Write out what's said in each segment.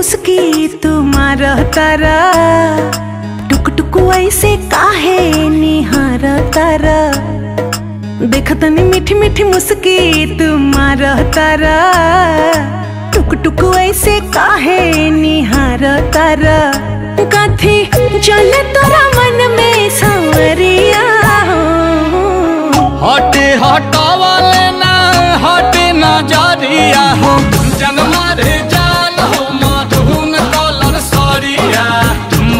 मुस्की तुम्हार तारा। टुक टुक ऐसे काहे निहार तारा। देखतनी मीठी मीठी मुस्की तुम्हार तारा। टुक टुक ऐसे काहे निहार तारा। कथी चले तोरा मन में सांवरिया। हटे हटावले ना हटे नज़रिया हो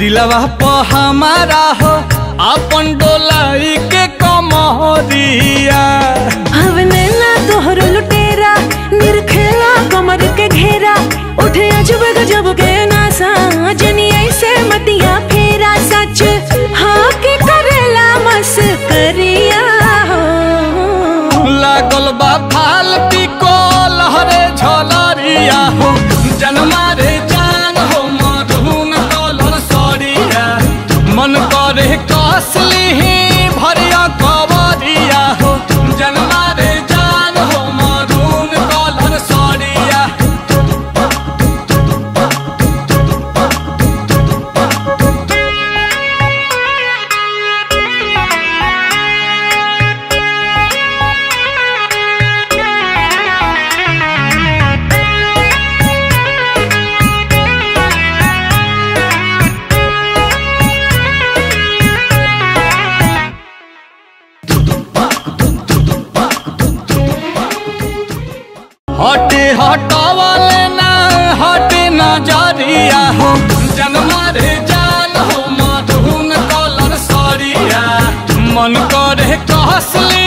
दिलवा प हमारा हो अपन डोलाई के कमरिया हवने ना तोहर लुटेरा निरखेला कमर के घेरा उठे अजब गजब के नासा जनी ऐसे मतिया फेरा सच हाँ के करेला मस करिया लागल बा करे कसली हटे हटावले ना, हटे नज़रिया हो। जनमा रे जान हो, मधुन कलर सरिया। मन करे कहसली